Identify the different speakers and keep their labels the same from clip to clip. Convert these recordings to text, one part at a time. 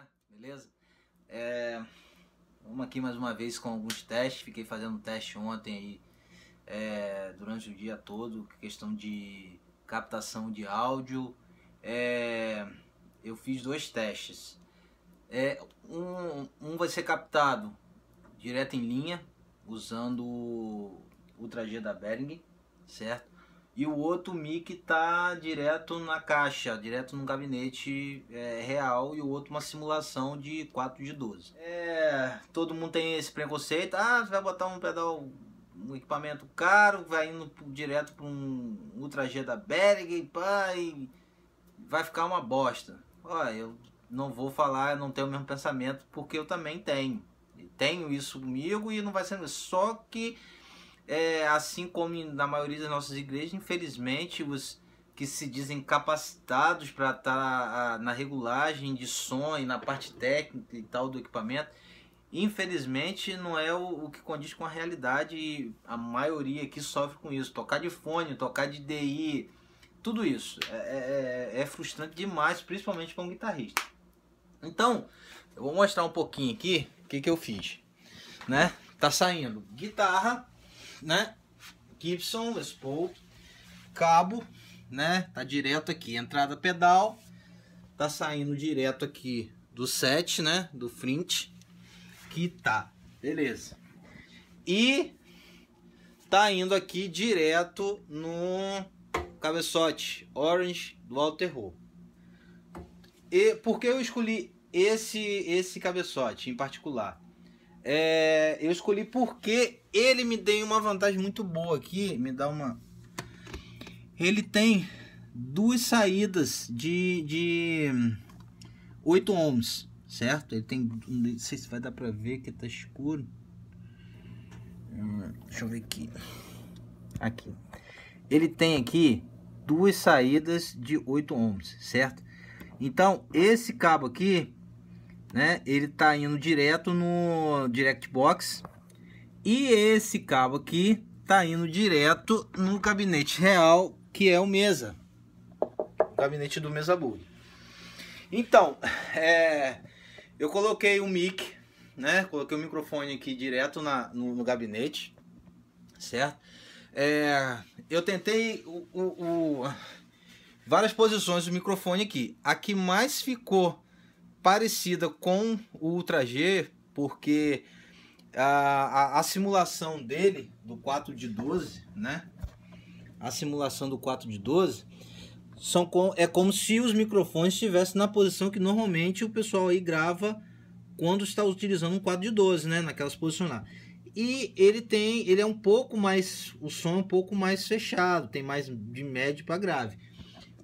Speaker 1: galera, beleza? É, vamos aqui mais uma vez com alguns testes. Fiquei fazendo teste ontem aí é, durante o dia todo, questão de captação de áudio. É, eu fiz dois testes. É, um, um vai ser captado direto em linha, usando o G da Behringer, certo? E o outro mic tá direto na caixa, direto no gabinete é, real e o outro uma simulação de 4 de 12. É, todo mundo tem esse preconceito, ah, você vai botar um pedal, um equipamento caro, vai indo direto para um Ultra G da Behringer pá, e vai ficar uma bosta. Olha, eu não vou falar, não tenho o mesmo pensamento, porque eu também tenho. Tenho isso comigo e não vai ser só que é, assim como na maioria das nossas igrejas, infelizmente, os que se dizem capacitados para estar tá, na regulagem de som e na parte técnica e tal do equipamento, infelizmente não é o, o que condiz com a realidade e a maioria aqui sofre com isso. Tocar de fone, tocar de DI, tudo isso é, é, é frustrante demais, principalmente para um guitarrista. Então, eu vou mostrar um pouquinho aqui o que, que eu fiz. Né? Tá saindo guitarra, né? Gibson Les Paul, cabo, né? Tá direto aqui, entrada pedal, tá saindo direto aqui do set, né? Do front, que tá, beleza. E tá indo aqui direto no cabeçote Orange do Alterro. E por que eu escolhi esse esse cabeçote em particular? É, eu escolhi porque ele me tem uma vantagem muito boa aqui. Me dá uma. Ele tem duas saídas de, de 8 ohms, certo? Ele tem. Não sei se vai dar pra ver que tá escuro. Hum, deixa eu ver aqui. Aqui. Ele tem aqui duas saídas de 8 ohms, certo? Então, esse cabo aqui né? Ele tá indo direto no Direct Box e esse cabo aqui tá indo direto no gabinete real, que é o mesa, o gabinete do mesa bug. Então, é, eu coloquei o mic, né? Coloquei o microfone aqui direto na, no, no gabinete, certo? É, eu tentei o, o, o, várias posições do microfone aqui. A que mais ficou parecida com o Ultra G, porque a, a, a, simulação dele, do 4 de 12, né? A simulação do 4 de 12 são com, é como se os microfones estivessem na posição que normalmente o pessoal aí grava quando está utilizando um 4 de 12, né? Naquelas lá. E ele tem, ele é um pouco mais, o som é um pouco mais fechado, tem mais de médio para grave.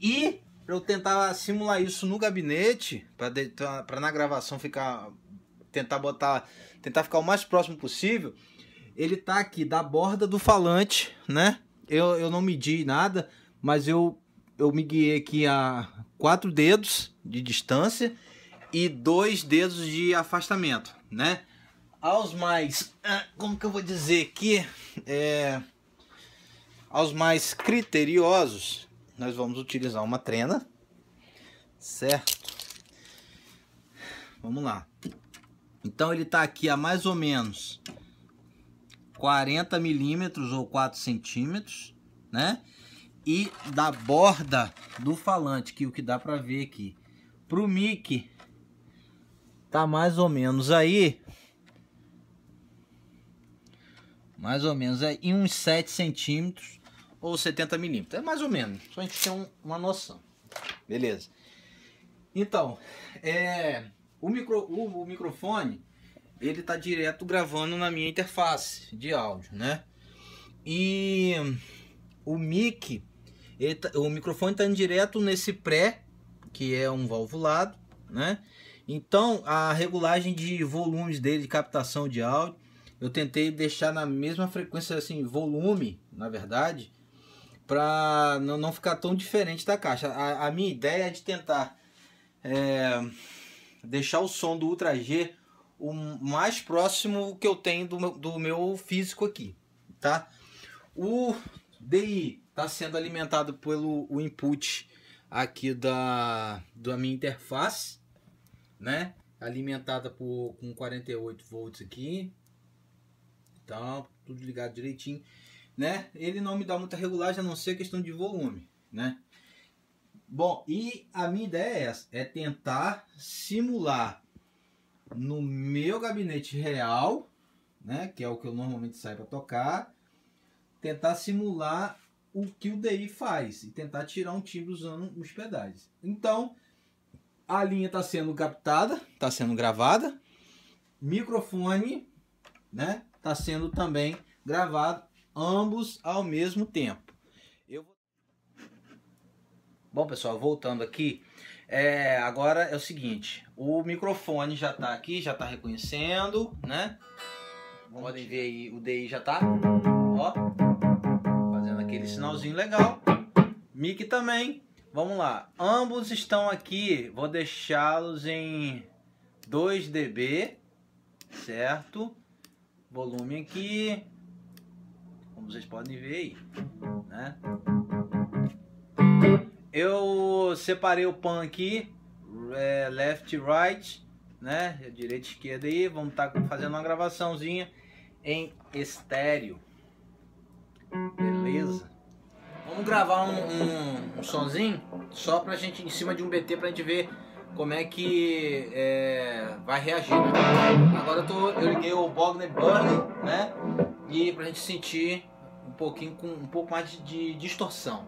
Speaker 1: E eu tentar simular isso no gabinete, para na gravação ficar. Tentar botar. Tentar ficar o mais próximo possível. Ele tá aqui da borda do falante, né? Eu, eu não medi nada, mas eu, eu me guiei aqui a quatro dedos de distância e dois dedos de afastamento, né? Aos mais. Ah, como que eu vou dizer aqui? É, aos mais criteriosos, nós vamos utilizar uma trena, certo? Vamos lá. Então ele está aqui a mais ou menos 40 milímetros ou 4 centímetros, né? E da borda do falante, que é o que dá para ver aqui. Pro mic tá mais ou menos aí mais ou menos aí uns 7 centímetros ou 70 milímetros. É mais ou menos, só a gente ter um, uma noção. Beleza. Então, é, o, micro, o, o, microfone, ele tá direto gravando na minha interface de áudio, né? E o mic, tá, o microfone tá direto nesse pré, que é um valvulado, né? Então, a regulagem de volumes dele, de captação de áudio, eu tentei deixar na mesma frequência, assim, volume, na verdade, para não, não ficar tão diferente da caixa. A, a minha ideia é de tentar é, deixar o som do Ultra G o mais próximo que eu tenho do meu, do meu físico aqui, tá? O DI está sendo alimentado pelo o input aqui da, da minha interface, né? alimentada por com 48 volts aqui. Então, tudo ligado direitinho, né? Ele não me dá muita regulagem a não ser questão de volume, né? Bom, e a minha ideia é essa, é tentar simular no meu gabinete real, né, que é o que eu normalmente saio para tocar, tentar simular o que o DI faz e tentar tirar um timbre usando os pedais. Então, a linha está sendo captada, está sendo gravada, microfone, né, está sendo também gravado, ambos ao mesmo tempo. Eu vou... Bom, pessoal, voltando aqui, é, agora é o seguinte, o microfone já está aqui, já está reconhecendo, né? Podem ver aí, o DI já está, ó, fazendo aquele sinalzinho legal. Mic também. Vamos lá, ambos estão aqui, vou deixá-los em 2 dB, certo? Volume aqui, como vocês podem ver aí, né? Eu separei o pan aqui, é, left right, né? Direita e esquerda aí. Vamos estar tá fazendo uma gravaçãozinha em estéreo. Beleza? Vamos gravar um, um, um sonzinho só pra gente, em cima de um BT, pra gente ver como é que é, vai reagir. Né? Agora eu, tô, eu liguei o Bogner Burley, né? E pra gente sentir um pouquinho com um pouco mais de, de distorção.